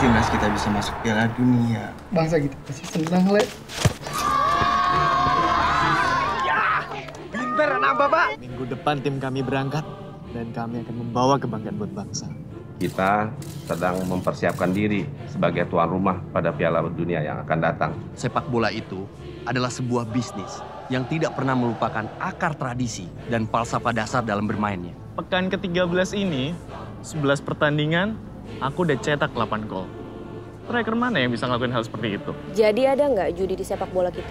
bisa masuk Piala Dunia. Bangsa kita pasti senang, Le. Pinter anak bapak. Minggu depan tim kami berangkat dan kami akan membawa kebanggaan buat bangsa. Kita sedang mempersiapkan diri sebagai tuan rumah pada Piala Dunia yang akan datang. Sepak bola itu adalah sebuah bisnis yang tidak pernah melupakan akar tradisi dan falsafah dasar dalam bermainnya. Pekan ke-13 ini, 11 pertandingan, aku udah cetak 8 gol. Striker mana yang bisa ngelakuin hal seperti itu? Jadi ada nggak judi di sepak bola kita?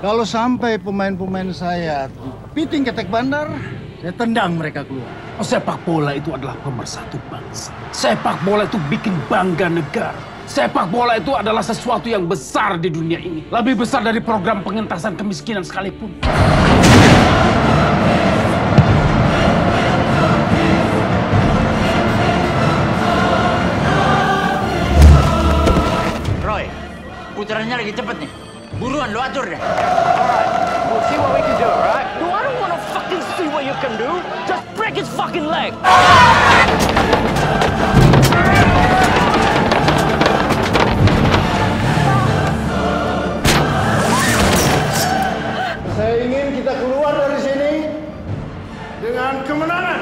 Kalau sampai pemain-pemain saya piting ketek bandar, saya tendang mereka keluar. Sepak bola itu adalah pemersatu bangsa. Sepak bola itu bikin bangga negara. Sepak bola itu adalah sesuatu yang besar di dunia ini. Lebih besar dari program pengentasan kemiskinan sekalipun. putarannya lagi cepet nih. Buruan, lo atur deh. Alright, we'll see what we can do, alright? No, I don't wanna fucking see what you can do. Just break his fucking leg. Saya ingin kita keluar dari sini dengan kemenangan.